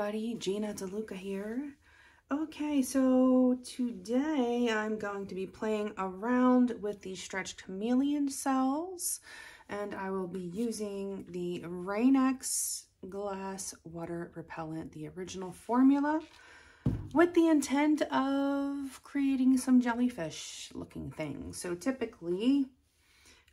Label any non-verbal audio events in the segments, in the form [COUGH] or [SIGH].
everybody, Gina DeLuca here. Okay, so today I'm going to be playing around with the stretched chameleon cells and I will be using the Rain-X glass water repellent, the original formula, with the intent of creating some jellyfish looking things. So typically,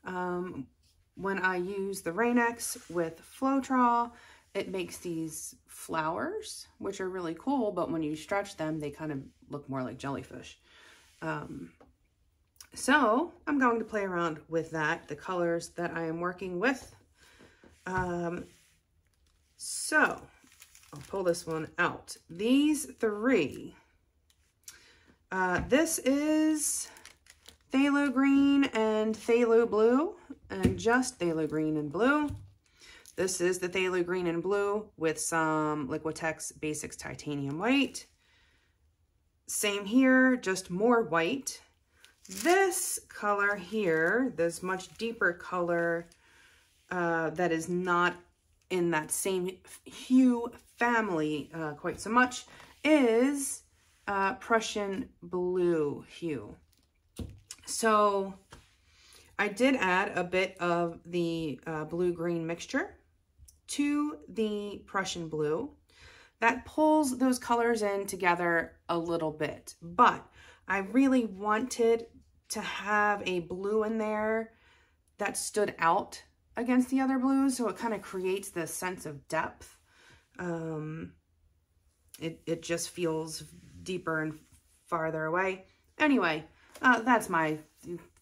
um, when I use the Rain-X with Floetrol, it makes these flowers, which are really cool, but when you stretch them, they kind of look more like jellyfish. Um, so I'm going to play around with that, the colors that I am working with. Um, so I'll pull this one out. These three, uh, this is phthalo green and phthalo blue, and just phthalo green and blue. This is the Phthalo Green and Blue with some Liquitex Basics Titanium White. Same here, just more white. This color here, this much deeper color uh, that is not in that same hue family uh, quite so much, is uh, Prussian Blue hue. So I did add a bit of the uh, blue-green mixture to the Prussian blue. That pulls those colors in together a little bit, but I really wanted to have a blue in there that stood out against the other blues, so it kind of creates this sense of depth. Um, it, it just feels deeper and farther away. Anyway, uh, that's my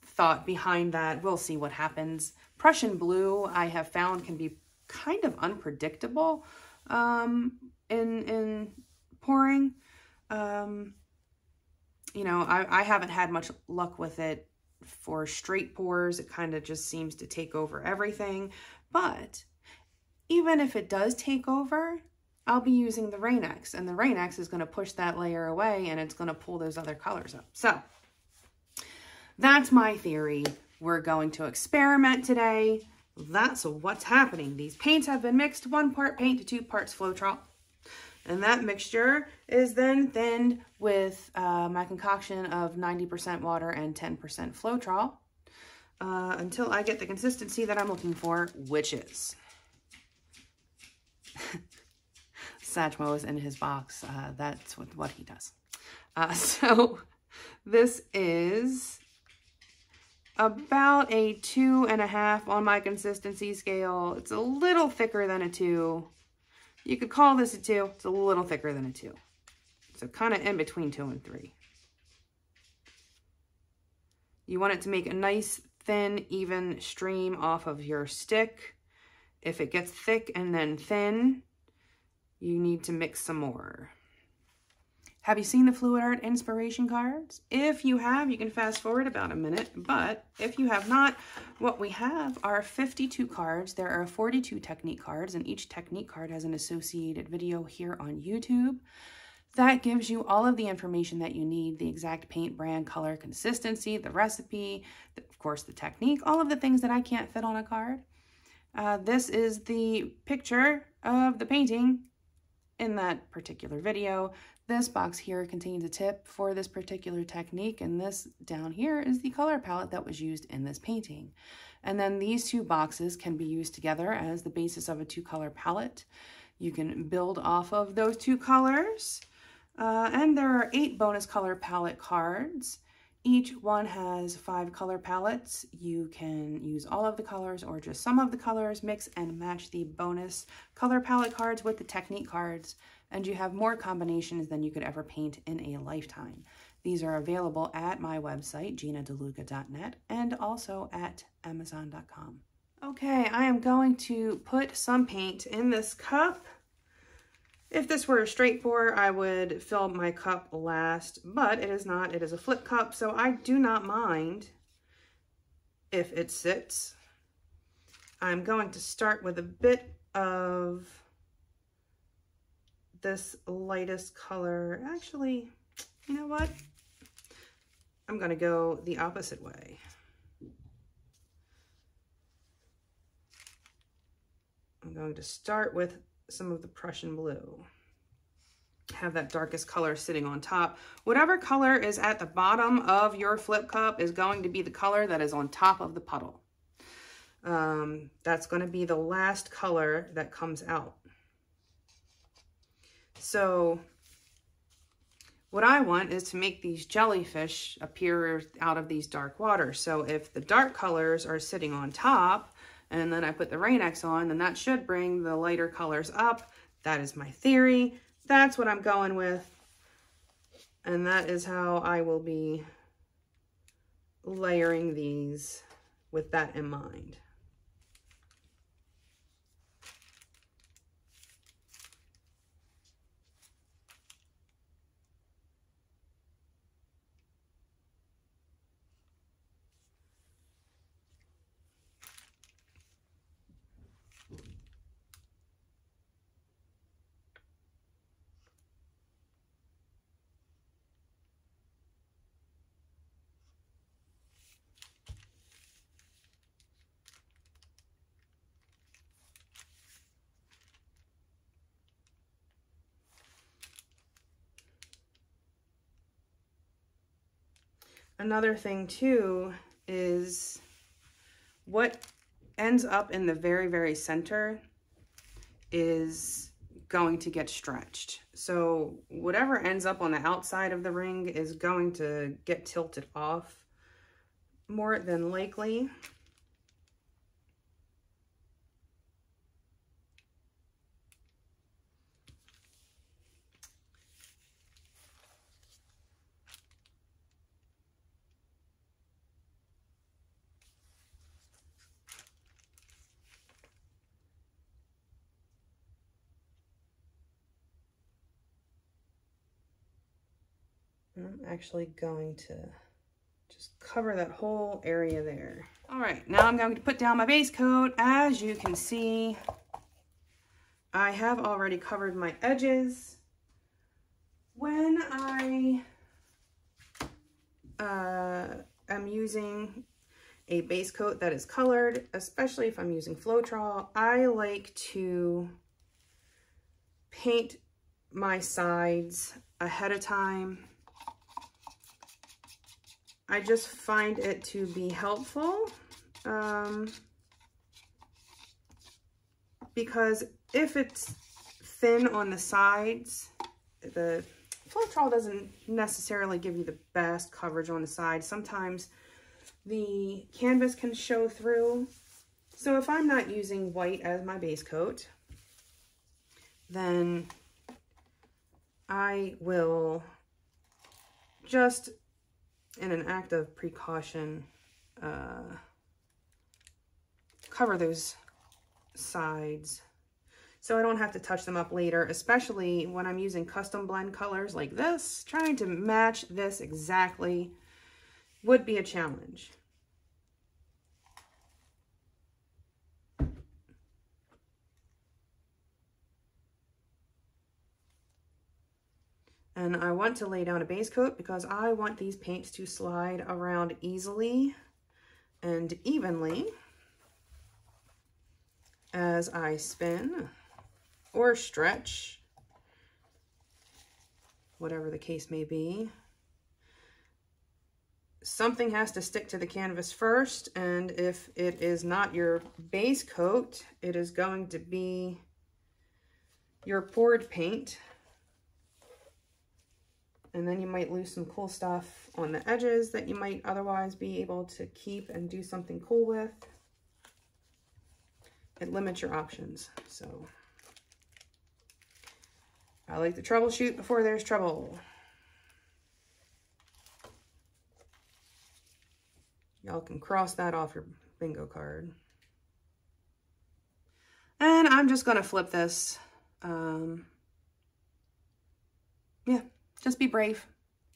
thought behind that. We'll see what happens. Prussian blue, I have found, can be kind of unpredictable um, in, in pouring. Um, you know, I, I haven't had much luck with it for straight pours. It kind of just seems to take over everything. But even if it does take over, I'll be using the Rain-X and the Rain-X is going to push that layer away and it's going to pull those other colors up. So that's my theory. We're going to experiment today. That's what's happening. These paints have been mixed, one part paint to two parts Floetrol. And that mixture is then thinned with uh, my concoction of 90% water and 10% Floetrol uh, until I get the consistency that I'm looking for, which is [LAUGHS] Satchmo is in his box. Uh, that's what, what he does. Uh, [LAUGHS] so this is about a two and a half on my consistency scale. It's a little thicker than a two. You could call this a two. It's a little thicker than a two. So kind of in between two and three. You want it to make a nice, thin, even stream off of your stick. If it gets thick and then thin, you need to mix some more. Have you seen the Fluid Art inspiration cards? If you have, you can fast forward about a minute, but if you have not, what we have are 52 cards. There are 42 technique cards, and each technique card has an associated video here on YouTube. That gives you all of the information that you need, the exact paint brand, color, consistency, the recipe, of course the technique, all of the things that I can't fit on a card. Uh, this is the picture of the painting in that particular video. This box here contains a tip for this particular technique, and this down here is the color palette that was used in this painting. And then these two boxes can be used together as the basis of a two-color palette. You can build off of those two colors. Uh, and there are eight bonus color palette cards. Each one has five color palettes. You can use all of the colors or just some of the colors, mix and match the bonus color palette cards with the technique cards and you have more combinations than you could ever paint in a lifetime. These are available at my website, ginadeluca.net, and also at amazon.com. Okay, I am going to put some paint in this cup. If this were a straight pour, I would fill my cup last, but it is not. It is a flip cup, so I do not mind if it sits. I'm going to start with a bit of this lightest color. Actually, you know what? I'm to go the opposite way. I'm going to start with some of the Prussian blue. have that darkest color sitting on top. Whatever color is at the bottom of your flip cup is going to be the color that is on top of the puddle. Um, that's going to be the last color that comes out. So what I want is to make these jellyfish appear out of these dark waters. So if the dark colors are sitting on top, and then I put the Rain-X on, then that should bring the lighter colors up. That is my theory. That's what I'm going with. And that is how I will be layering these with that in mind. Another thing too is what ends up in the very, very center is going to get stretched. So whatever ends up on the outside of the ring is going to get tilted off more than likely. I'm actually going to just cover that whole area there. All right, now I'm going to put down my base coat. As you can see, I have already covered my edges. When I uh, am using a base coat that is colored, especially if I'm using Floetrol, I like to paint my sides ahead of time I just find it to be helpful um, because if it's thin on the sides, the Floetrol doesn't necessarily give you the best coverage on the side. Sometimes the canvas can show through. So if I'm not using white as my base coat, then I will just in an act of precaution, uh, cover those sides so I don't have to touch them up later, especially when I'm using custom blend colors like this. Trying to match this exactly would be a challenge. And I want to lay down a base coat because I want these paints to slide around easily and evenly as I spin or stretch, whatever the case may be. Something has to stick to the canvas first, and if it is not your base coat, it is going to be your poured paint. And then you might lose some cool stuff on the edges that you might otherwise be able to keep and do something cool with. It limits your options. So I like to troubleshoot before there's trouble. Y'all can cross that off your bingo card. And I'm just going to flip this. Um, yeah. Just be brave.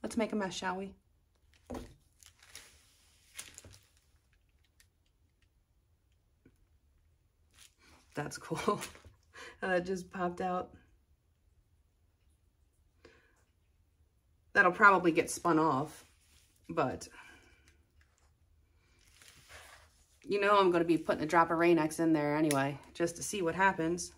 Let's make a mess, shall we? That's cool. [LAUGHS] Uh, that just popped out. That'll probably get spun off, but you know I'm going to be putting a drop of Rain-X in there anyway, just to see what happens.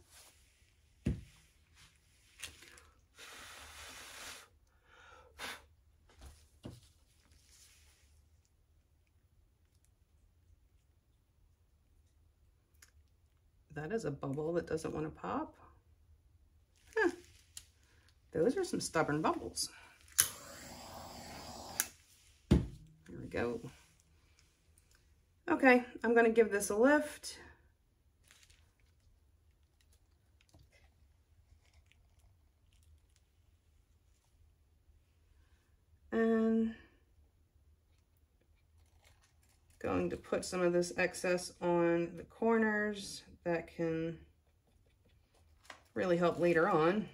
That is a bubble that doesn't want to pop. Huh. Those are some stubborn bubbles. There we go. Okay, I'm going to give this a lift. And going to put some of this excess on the corners that can really help later on.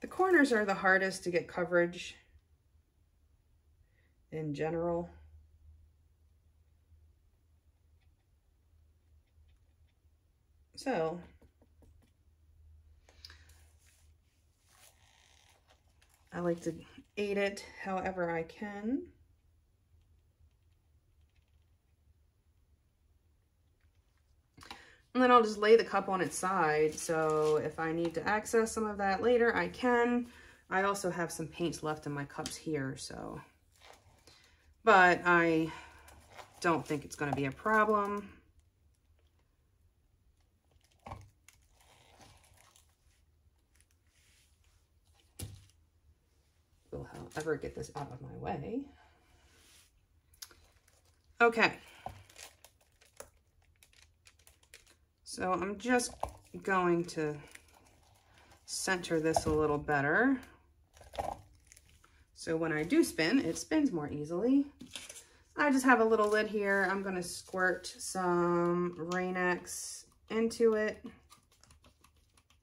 The corners are the hardest to get coverage in general. So, I like to aid it however I can. And then I'll just lay the cup on its side. So if I need to access some of that later, I can. I also have some paints left in my cups here, so. But I don't think it's going to be a problem. Will however get this out of my way. Okay. So I'm just going to center this a little better. So when I do spin, it spins more easily. I just have a little lid here. I'm gonna squirt some Rain-X into it.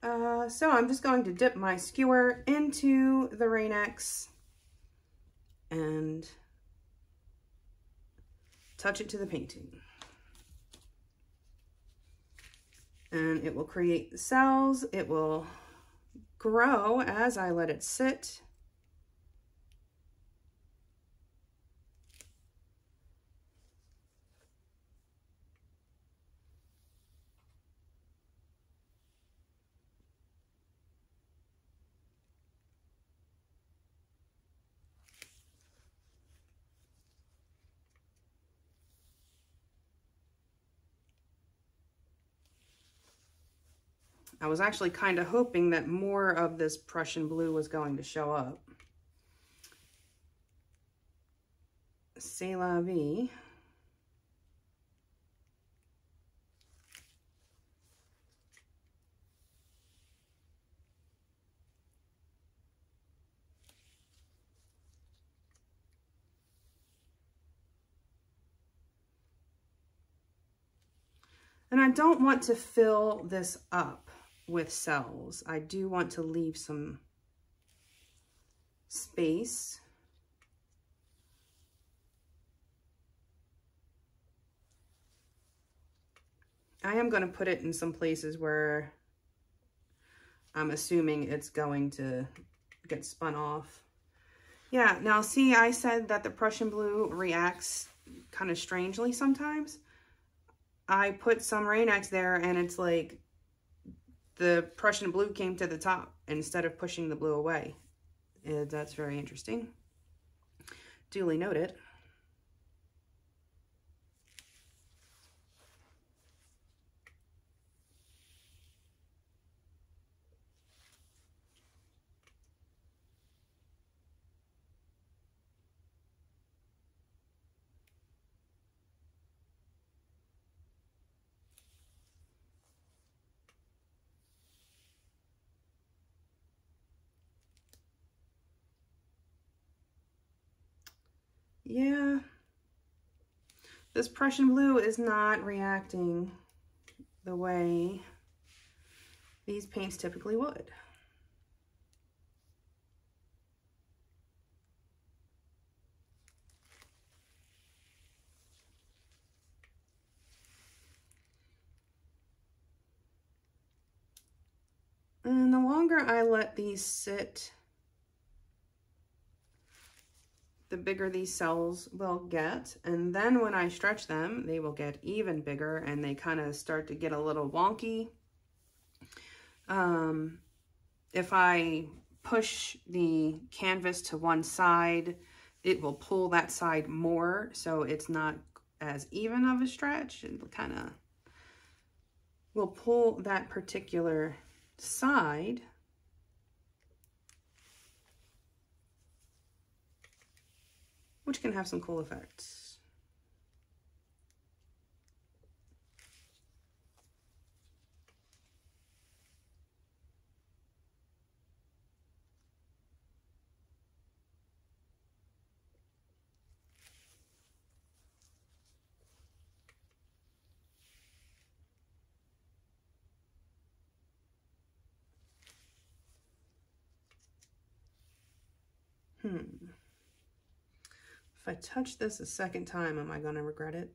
Uh, so I'm just going to dip my skewer into the Rain-X and touch it to the painting. and it will create cells. It will grow as I let it sit. I was actually kind of hoping that more of this Prussian blue was going to show up. C'est la vie. And I don't want to fill this up with cells. I do want to leave some space. I am going to put it in some places where I'm assuming it's going to get spun off. Yeah, now see, I said that the Prussian blue reacts kind of strangely sometimes. I put some Rain-X there and it's like the Prussian blue came to the top instead of pushing the blue away. And that's very interesting. Duly noted. Yeah. This Prussian blue is not reacting the way these paints typically would. And the longer I let these sit the bigger these cells will get. And then when I stretch them, they will get even bigger and they kind of start to get a little wonky. Um, if I push the canvas to one side, it will pull that side more so it's not as even of a stretch. It kind of will pull that particular side which can have some cool effects. Hmm. If I touch this a second time, am I going to regret it?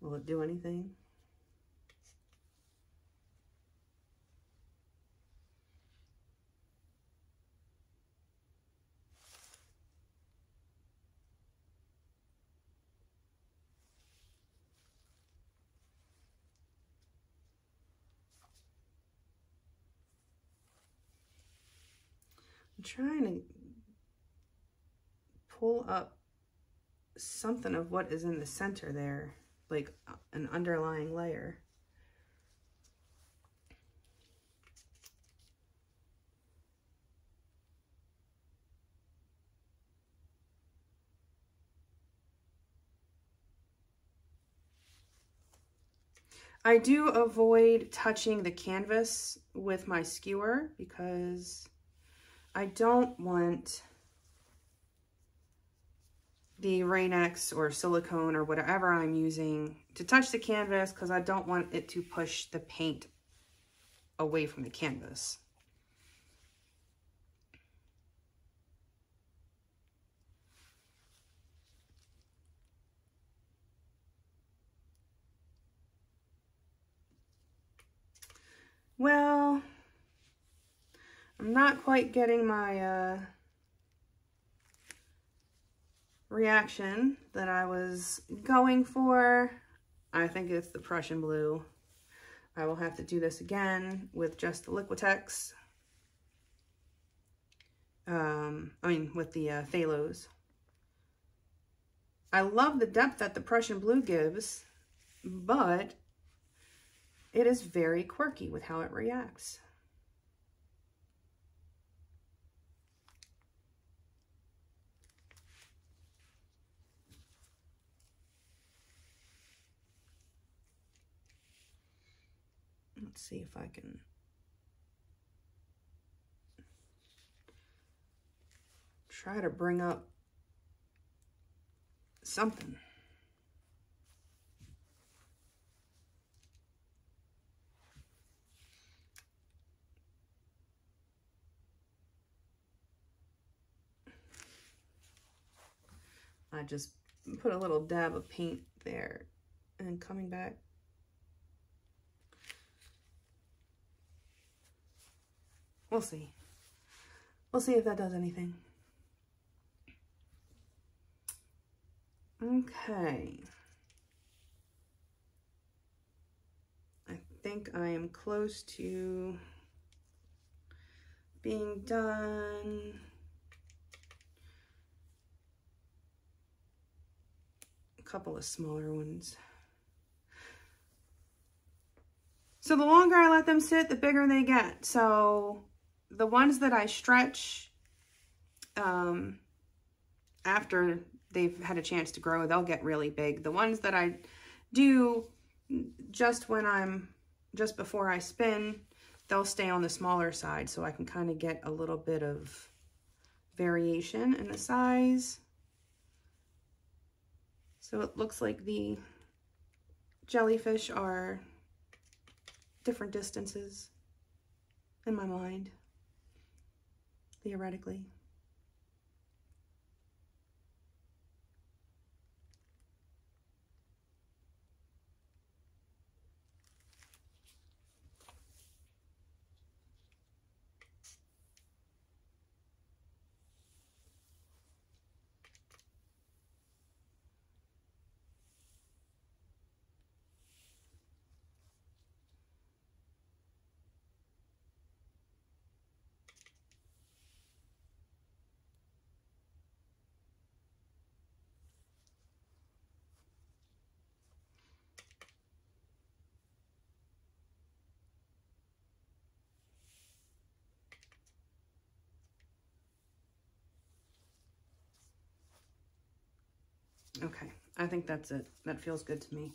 Will it do anything? I'm trying to pull up something of what is in the center there, like uh, an underlying layer. I do avoid touching the canvas with my skewer because I don't want the Rain-X or silicone or whatever I'm using to touch the canvas because I don't want it to push the paint away from the canvas. Well, I'm not quite getting my uh, reaction that I was going for. I think it's the Prussian blue. I will have to do this again with just the Liquitex. Um, I mean, with the uh. I love the depth that the Prussian blue gives, but it is very quirky with how it reacts. Let's see if I can try to bring up something. I just put a little dab of paint there and coming back We'll see. We'll see if that does anything. Okay. I think I am close to being done. A couple of smaller ones. So the longer I let them sit, the bigger they get. So the ones that I stretch um, after they've had a chance to grow, they'll get really big. The ones that I do just when I'm, just before I spin, they'll stay on the smaller side so I can kind of get a little bit of variation in the size. So it looks like the jellyfish are different distances in my mind theoretically. Okay, I think that's it. That feels good to me.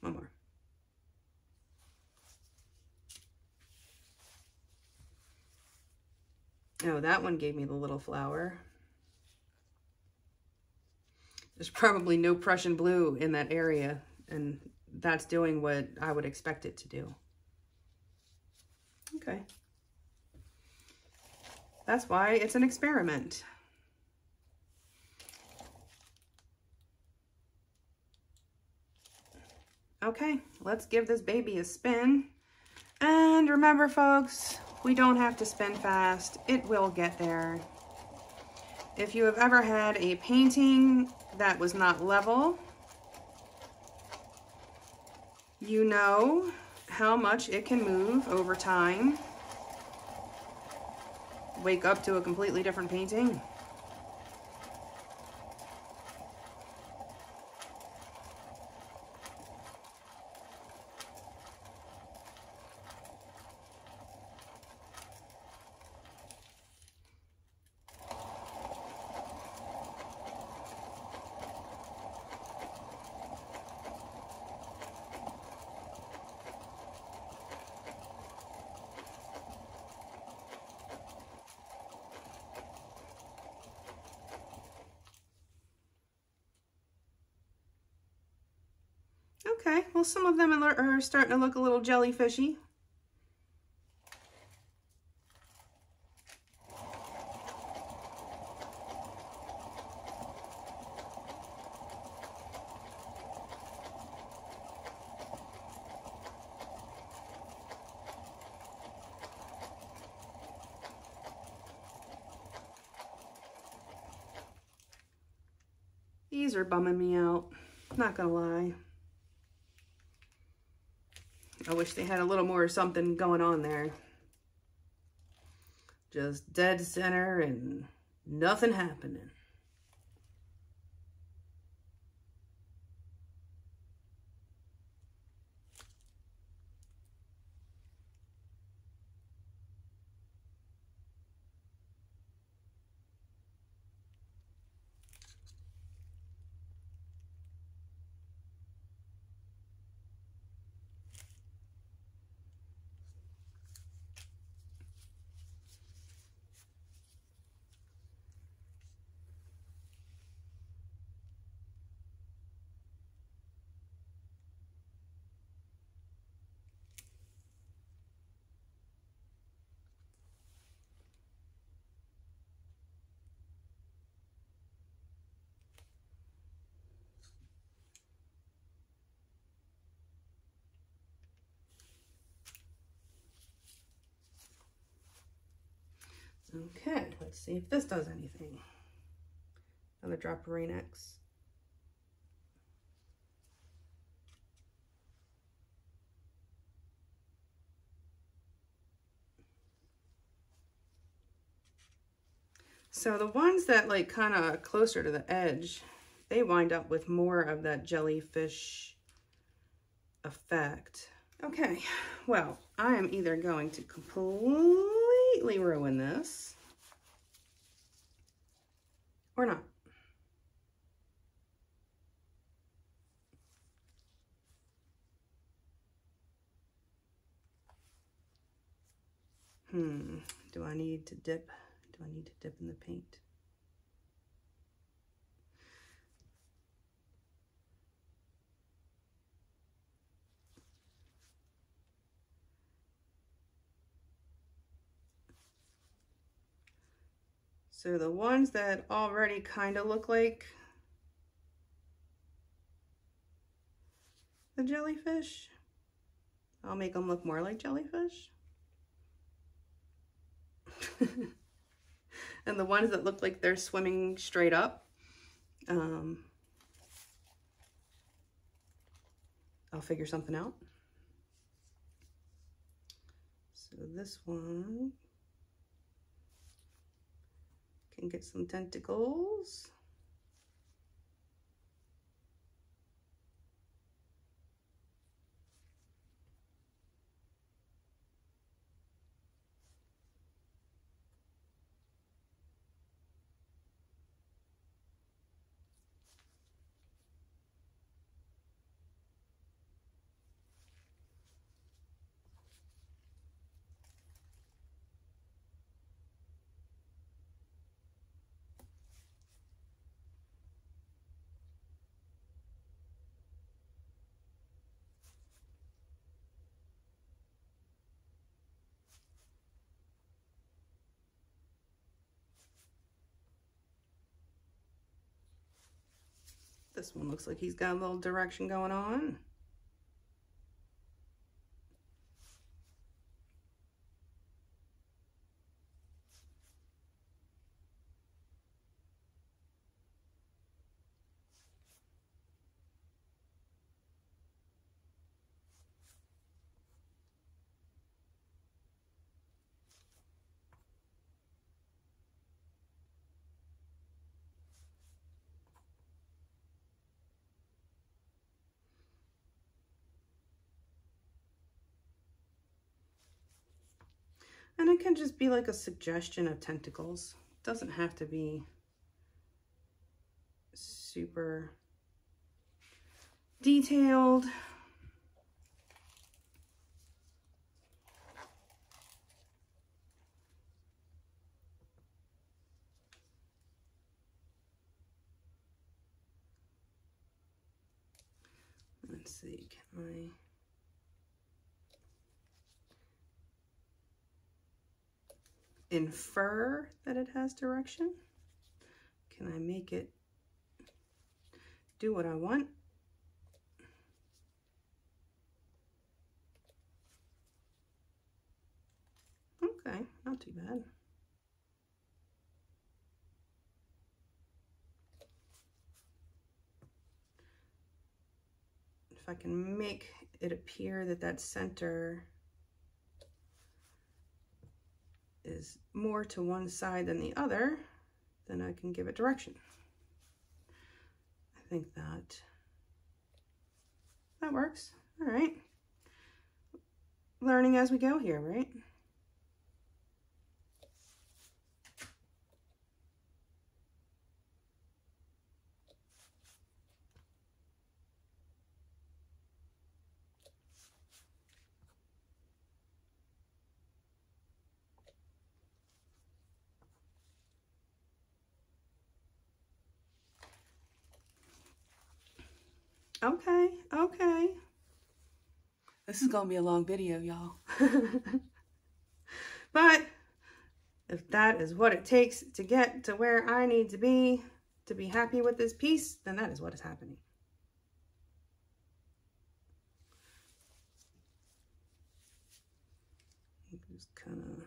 One more. Oh, that one gave me the little flower. There's probably no Prussian blue in that area, and that's doing what I would expect it to do. Okay. That's why it's an experiment. Okay, let's give this baby a spin. And remember, folks, we don't have to spin fast. It will get there. If you have ever had a painting that was not level, you know how much it can move over time. Wake up to a completely different painting. Okay, well some of them are starting to look a little jellyfishy. These are bumming me out, not gonna lie. I wish they had a little more something going on there. Just dead center and nothing happening. Okay, let's see if this does anything. Another drop of Rain-X. So the ones that like kind of closer to the edge, they wind up with more of that jellyfish effect. Okay, well, I am either going to completely completely ruin this or not. Hmm, do I need to dip? Do I need to dip in the paint? So the ones that already kind of look like the jellyfish, I'll make them look more like jellyfish. [LAUGHS] and the ones that look like they're swimming straight up, um, I'll figure something out. So this one can get some tentacles. This one looks like he's got a little direction going on. And it can just be like a suggestion of tentacles. It doesn't have to be super detailed. Let's see, can I... infer that it has direction? Can I make it do what I want? Okay, not too bad. If I can make it appear that that center is more to one side than the other, then I can give it direction. I think that that works. All right. Learning as we go here, right? Okay, okay. This is going to be a long video, y'all. [LAUGHS] but if that is what it takes to get to where I need to be to be happy with this piece, then that is what is happening. Just kind of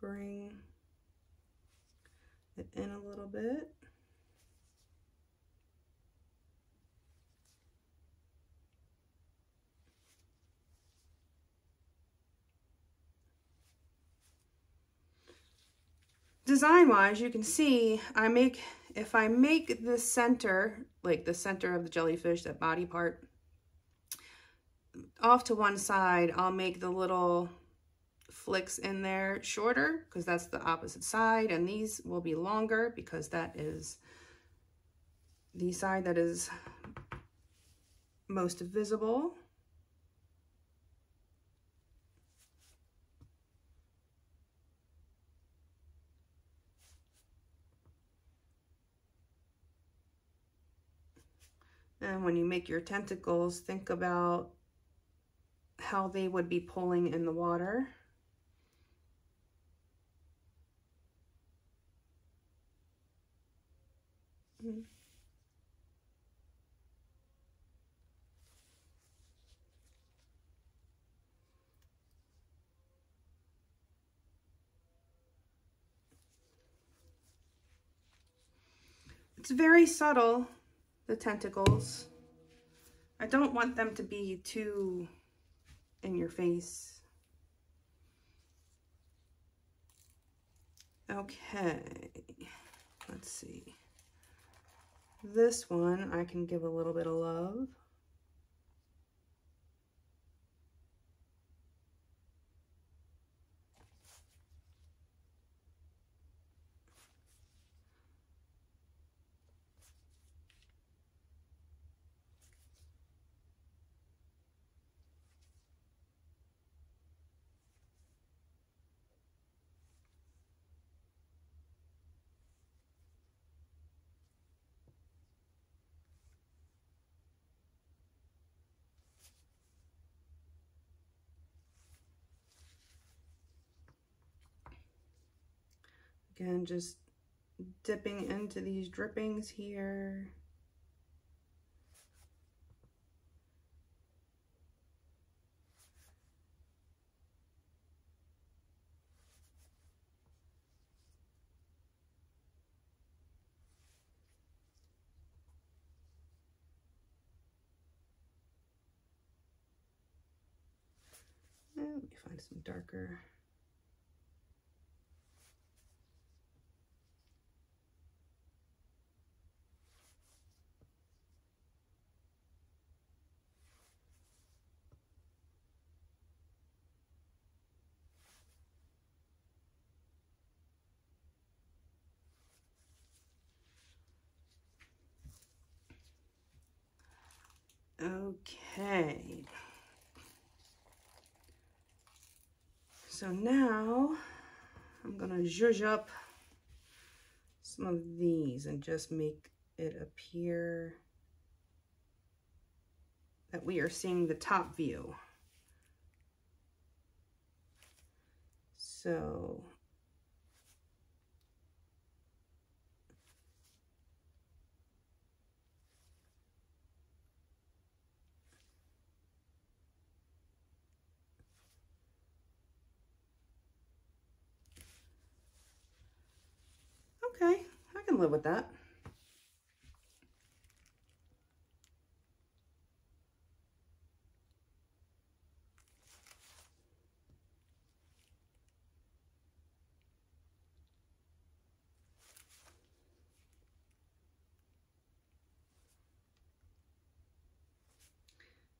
bring it in a little bit. Design wise, you can see I make, if I make the center, like the center of the jellyfish, that body part, off to one side, I'll make the little flicks in there shorter because that's the opposite side. And these will be longer because that is the side that is most visible. And when you make your tentacles, think about how they would be pulling in the water. Mm-hmm. It's very subtle the tentacles. I don't want them to be too in your face. Okay, let's see. This one I can give a little bit of love. Again, just dipping into these drippings here. Let me find some darker. Okay. So now I'm gonna zhuzh up some of these and just make it appear that we are seeing the top view. So Okay, I can live with that.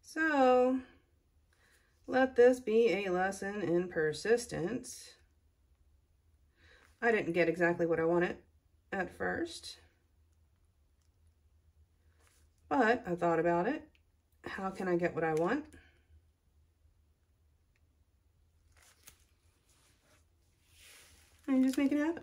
So let this be a lesson in persistence. I didn't get exactly what I wanted at first, but I thought about it. How can I get what I want? And just make it happen.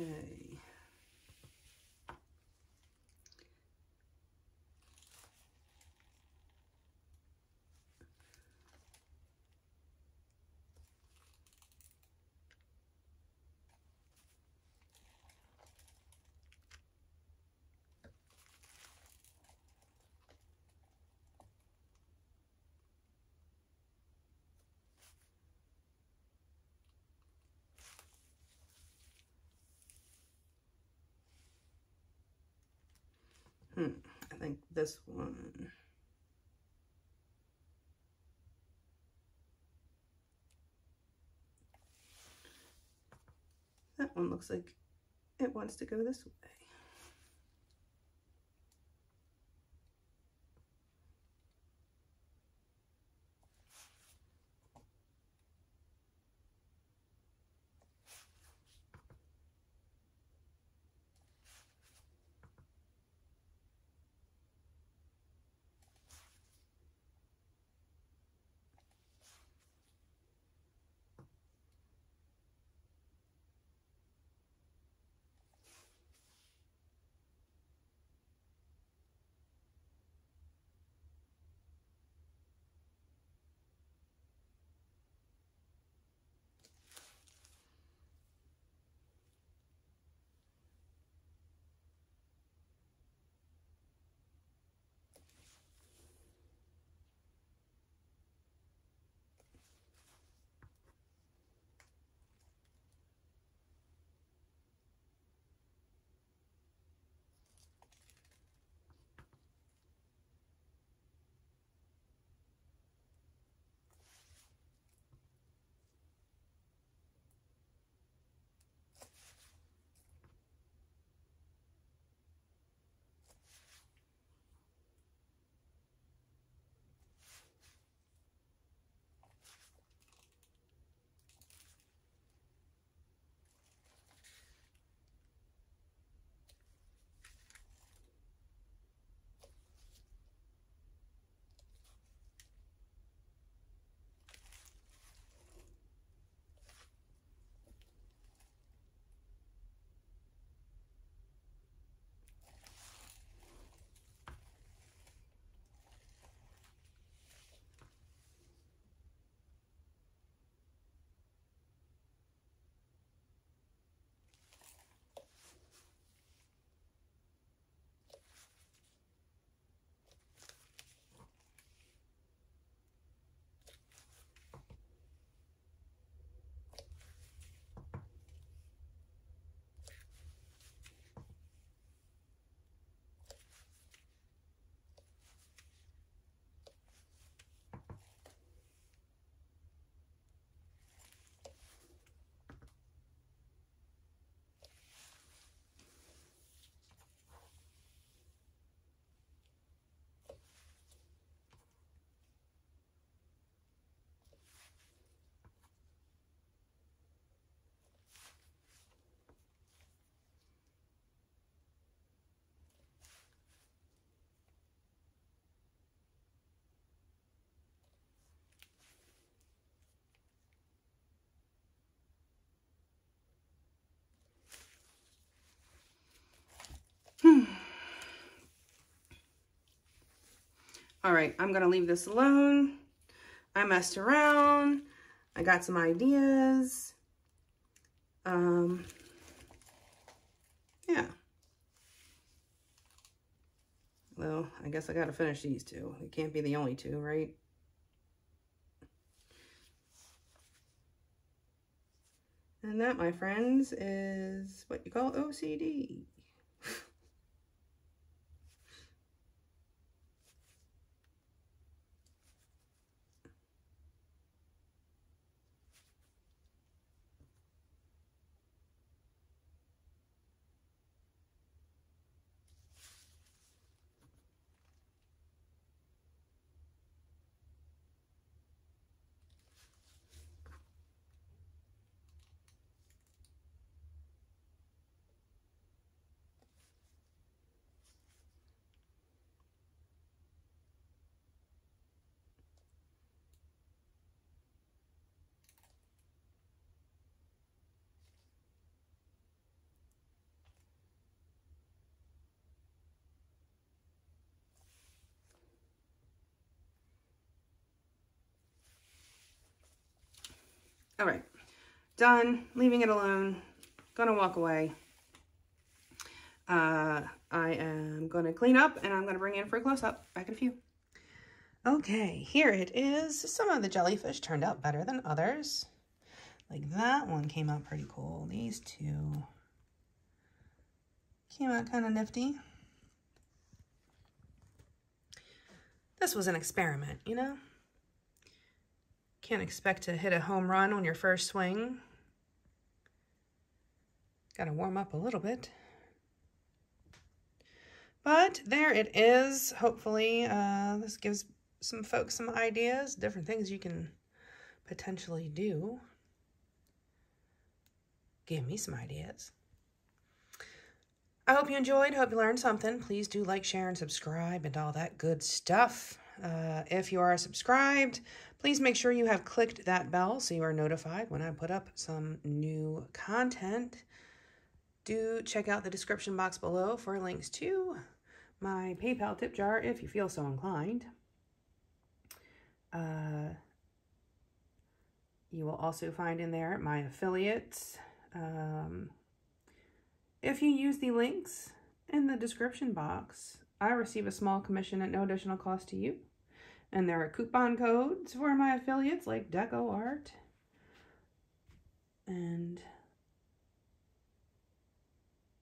Okay. Hmm, I think this one. That one looks like it wants to go this way. All right, I'm to leave this alone. I messed around. I got some ideas. Um, yeah. Well, I guess I got to finish these two. It can't be the only two, right? And that, my friends, is what you call OCD. All right, done, leaving it alone, gonna walk away. Uh, I am gonna clean up and I'm gonna bring in for a close-up. Back in a few. Okay, here it is. Some of the jellyfish turned out better than others. Like that one came out pretty cool. These two came out kind of nifty. This was an experiment, you know? Can't expect to hit a home run on your first swing. Got to warm up a little bit. But there it is. Hopefully uh, this gives some folks some ideas, different things you can potentially do. Give me some ideas. I hope you enjoyed. Hope you learned something. Please do like, share, and subscribe and all that good stuff. Uh, if you are subscribed, please make sure you have clicked that bell so you are notified when I put up some new content. Do check out the description box below for links to my PayPal tip jar if you feel so inclined. Uh, you will also find in there my affiliates. Um, if you use the links in the description box, I receive a small commission at no additional cost to you. And there are coupon codes for my affiliates like Deco Art and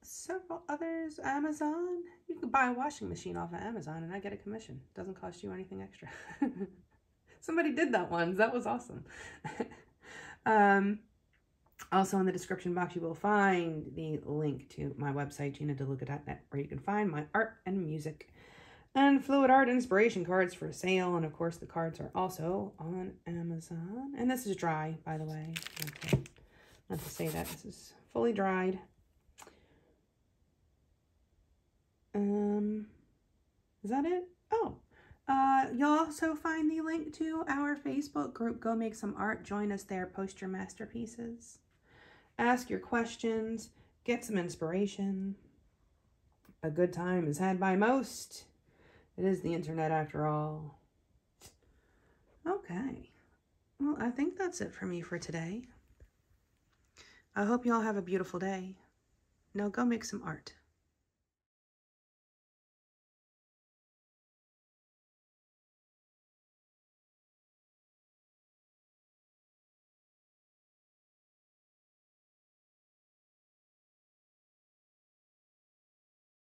several others. Amazon. You can buy a washing machine off of Amazon and I get a commission. Doesn't cost you anything extra. [LAUGHS] Somebody did that once. That was awesome. [LAUGHS] um, also in the description box, you will find the link to my website, ginadeluca.net, where you can find my art and music and fluid art inspiration cards for sale. And of course, the cards are also on Amazon. And this is dry, by the way. Not to, not to say that. This is fully dried. Um, is that it? Oh, uh, you'll also find the link to our Facebook group. Go make some art. Join us there. Post your masterpieces. Ask your questions. Get some inspiration. A good time is had by most. It is the internet after all. Okay. Well, I think that's it for me for today. I hope you all have a beautiful day. Now go make some art.